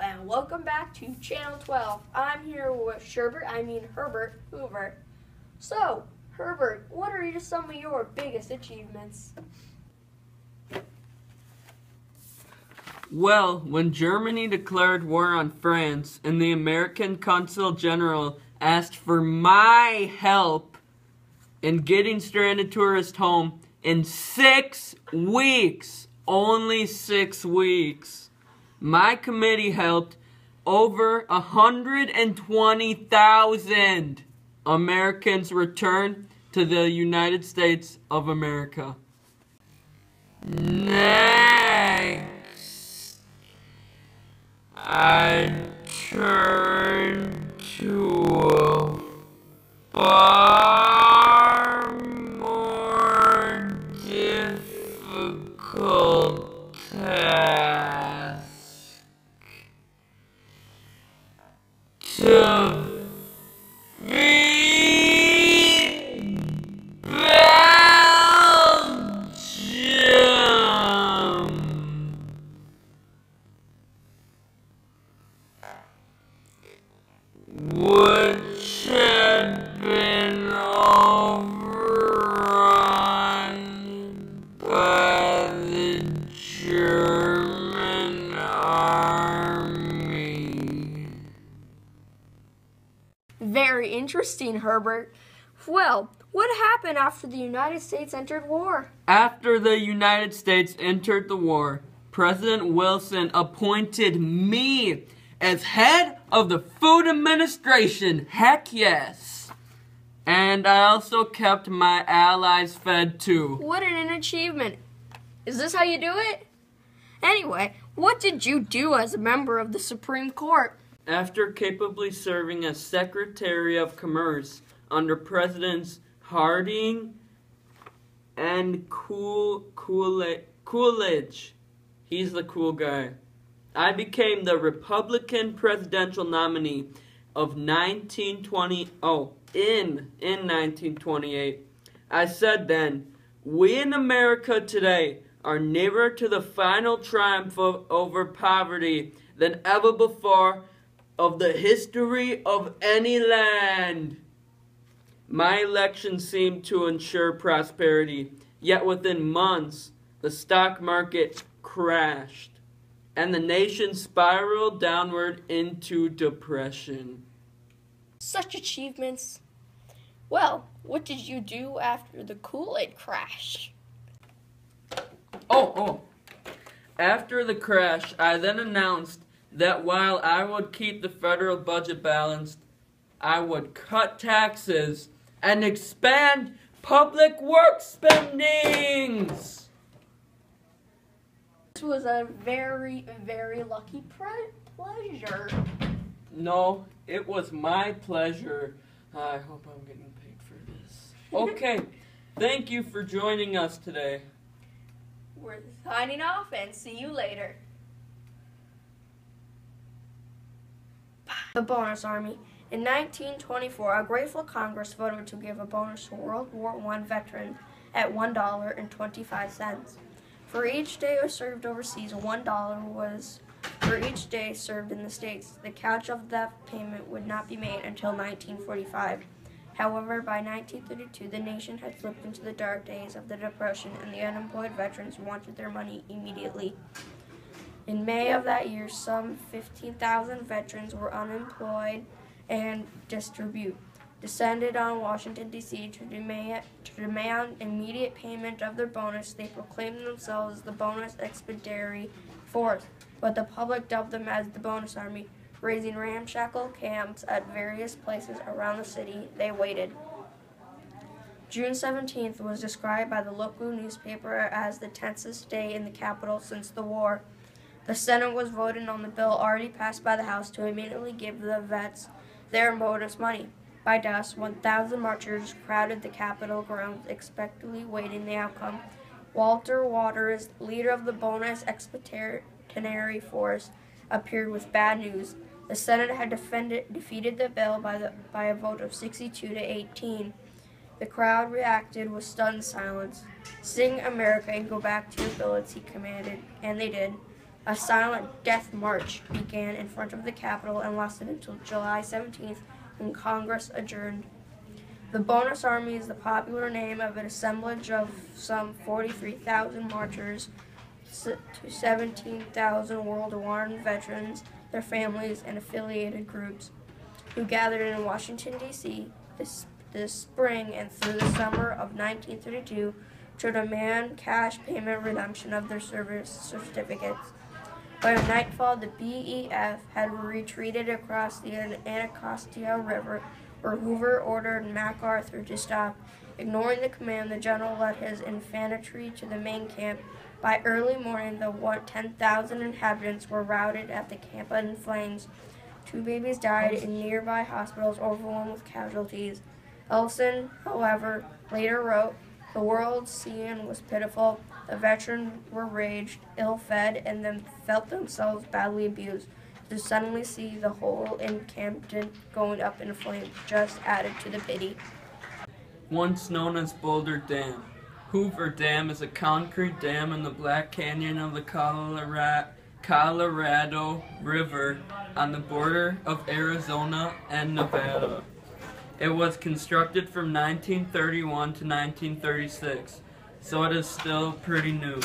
and welcome back to Channel 12. I'm here with Sherbert, I mean Herbert Hoover. So, Herbert, what are some of your biggest achievements? Well, when Germany declared war on France and the American Consul General asked for my help in getting stranded tourists home in six weeks, only six weeks, my committee helped over 120,000 Americans return to the United States of America. Next, I turn to a Very interesting, Herbert. Well, what happened after the United States entered war? After the United States entered the war, President Wilson appointed me as head of the Food Administration. Heck yes. And I also kept my allies fed too. What an achievement. Is this how you do it? Anyway, what did you do as a member of the Supreme Court? After capably serving as Secretary of Commerce under Presidents Harding and Cool, Coolidge, Coolidge, he's the cool guy, I became the Republican presidential nominee of 1920. Oh, in in 1928. I said then, we in America today are nearer to the final triumph of, over poverty than ever before of the history of any land. My election seemed to ensure prosperity, yet within months the stock market crashed and the nation spiraled downward into depression. Such achievements. Well, what did you do after the Kool-Aid crash? Oh, oh. After the crash, I then announced that while I would keep the federal budget balanced, I would cut taxes and expand public work spendings. This was a very, very lucky pleasure. No, it was my pleasure. I hope I'm getting paid for this. Okay, thank you for joining us today. We're signing off and see you later. The Bonus Army. In 1924, a grateful Congress voted to give a bonus to World War I veterans at $1.25. For each day served overseas, $1 was for each day served in the States. The catch of that payment would not be made until 1945. However, by 1932, the nation had slipped into the dark days of the Depression, and the unemployed veterans wanted their money immediately. In May of that year, some 15,000 veterans were unemployed and distribute descended on Washington, D.C. To demand, to demand immediate payment of their bonus. They proclaimed themselves the Bonus Expeditionary Force, but the public dubbed them as the Bonus Army. Raising ramshackle camps at various places around the city, they waited. June 17th was described by the local newspaper as the tensest day in the capital since the war. The Senate was voting on the bill already passed by the House to immediately give the vets their bonus money. By dusk, 1,000 marchers crowded the Capitol grounds, expectantly waiting the outcome. Walter Waters, leader of the Bonus Expeditionary Force, appeared with bad news. The Senate had defended, defeated the bill by, the, by a vote of 62 to 18. The crowd reacted with stunned silence. Sing America and go back to your billets, he commanded, and they did. A silent death march began in front of the Capitol and lasted until July 17th when Congress adjourned. The Bonus Army is the popular name of an assemblage of some 43,000 marchers to 17,000 World War I veterans, their families, and affiliated groups who gathered in Washington, D.C. This, this spring and through the summer of 1932 to demand cash payment redemption of their service certificates. By nightfall, the BEF had retreated across the Anacostia River, where Hoover ordered MacArthur to stop. Ignoring the command, the general led his infantry to the main camp. By early morning, the 10,000 inhabitants were routed at the camp in flames. Two babies died in nearby hospitals, overwhelmed with casualties. Elson, however, later wrote, The world scene was pitiful. The veterans were raged, ill fed, and then felt themselves badly abused. To suddenly see the whole encampment going up in flames just added to the pity. Once known as Boulder Dam, Hoover Dam is a concrete dam in the Black Canyon of the Colorado, Colorado River on the border of Arizona and Nevada. It was constructed from 1931 to 1936, so it is still pretty new.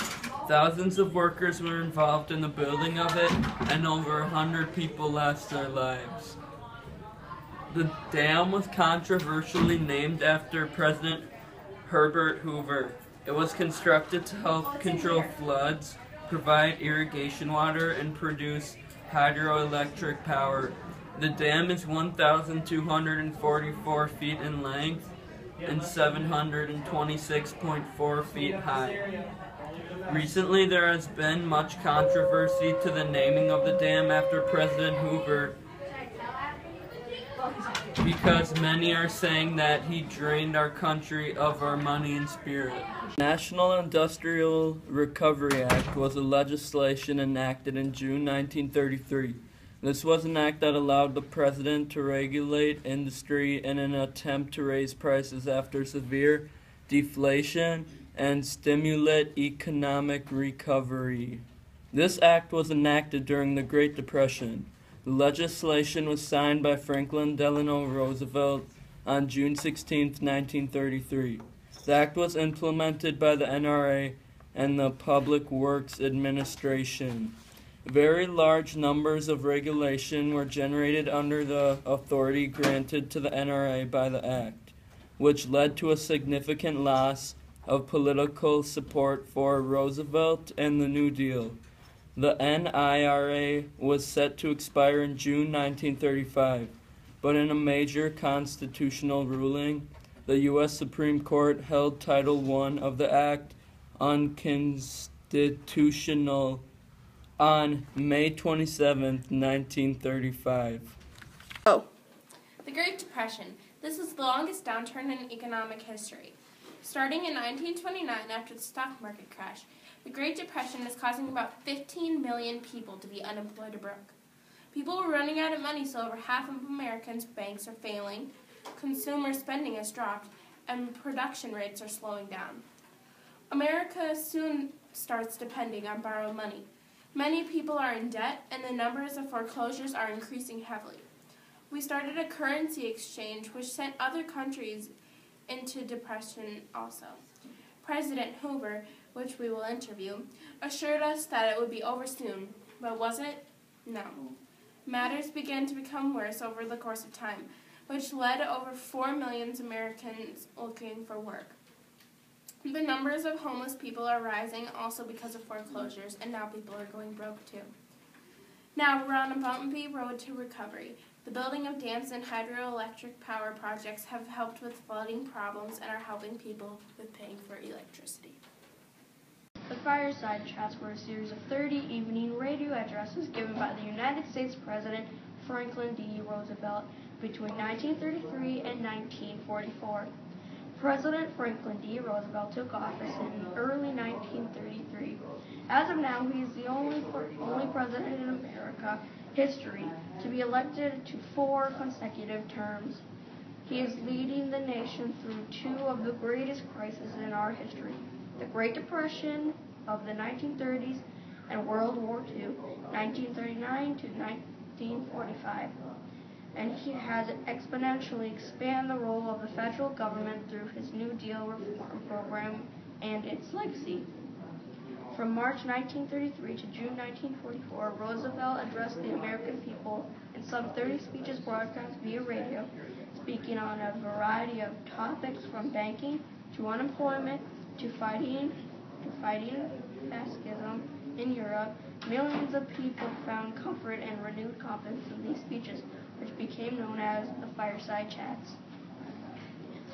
Thousands of workers were involved in the building of it, and over a hundred people lost their lives. The dam was controversially named after President Herbert Hoover. It was constructed to help control floods, provide irrigation water, and produce hydroelectric power. The dam is 1,244 feet in length and 726.4 feet high. Recently, there has been much controversy to the naming of the dam after President Hoover because many are saying that he drained our country of our money and spirit. National Industrial Recovery Act was a legislation enacted in June 1933. This was an act that allowed the president to regulate industry in an attempt to raise prices after severe deflation and stimulate economic recovery. This act was enacted during the Great Depression. The legislation was signed by Franklin Delano Roosevelt on June 16, 1933. The act was implemented by the NRA and the Public Works Administration. Very large numbers of regulation were generated under the authority granted to the NRA by the Act, which led to a significant loss of political support for Roosevelt and the New Deal. The NIRA was set to expire in June 1935, but in a major constitutional ruling, the U.S. Supreme Court held Title I of the Act unconstitutional on May 27, 1935. Oh. The Great Depression. This is the longest downturn in economic history. Starting in 1929 after the stock market crash, the Great Depression is causing about 15 million people to be unemployed or broke. People are running out of money, so over half of Americans' banks are failing, consumer spending has dropped, and production rates are slowing down. America soon starts depending on borrowed money. Many people are in debt, and the numbers of foreclosures are increasing heavily. We started a currency exchange which sent other countries into depression also. President Hoover which we will interview, assured us that it would be over soon. But was it? No. Matters began to become worse over the course of time, which led over 4 million Americans looking for work. The numbers of homeless people are rising also because of foreclosures, and now people are going broke too. Now we're on a bumpy road to recovery. The building of dams and hydroelectric power projects have helped with flooding problems and are helping people with paying for electricity. The Fireside Chats were a series of 30 evening radio addresses given by the United States President Franklin D. Roosevelt between 1933 and 1944. President Franklin D. Roosevelt took office in early 1933. As of now, he is the only, only president in America history to be elected to four consecutive terms. He is leading the nation through two of the greatest crises in our history the Great Depression of the 1930s and World War II, 1939 to 1945. And he has exponentially expanded the role of the federal government through his New Deal reform program and its legacy. From March 1933 to June 1944, Roosevelt addressed the American people in some 30 speeches broadcast via radio, speaking on a variety of topics from banking to unemployment to fighting to fighting fascism in Europe. Millions of people found comfort and renewed confidence in these speeches, which became known as the fireside chats.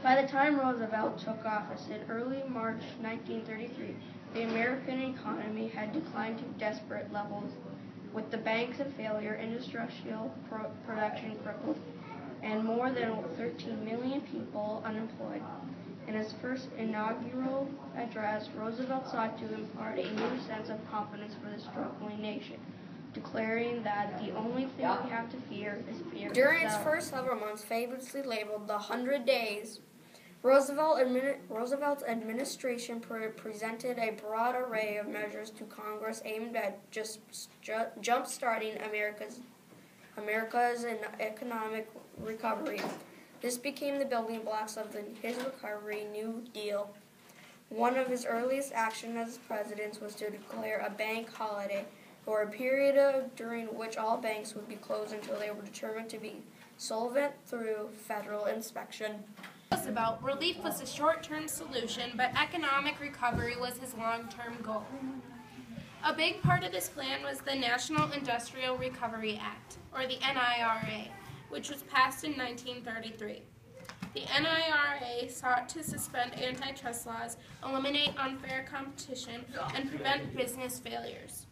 By the time Roosevelt took office in early March 1933, the American economy had declined to desperate levels, with the banks in failure, industrial pro- production crippled, and more than 13 million people unemployed. First inaugural address, Roosevelt sought to impart a new sense of confidence for the struggling nation, declaring that the only thing we have to fear is fear. During its itself. first several months, famously labeled the Hundred Days, Roosevelt Roosevelt's administration pre- presented a broad array of measures to Congress aimed at just ju- jump-starting America's America's economic recovery. This became the building blocks of the, his recovery New Deal. One of his earliest actions as president was to declare a bank holiday for a period of, during which all banks would be closed until they were determined to be solvent through federal inspection. Roosevelt, relief was a short term solution, but economic recovery was his long term goal. A big part of this plan was the National Industrial Recovery Act, or the NIRA, which was passed in 1933. The NIRA sought to suspend antitrust laws, eliminate unfair competition, and prevent business failures.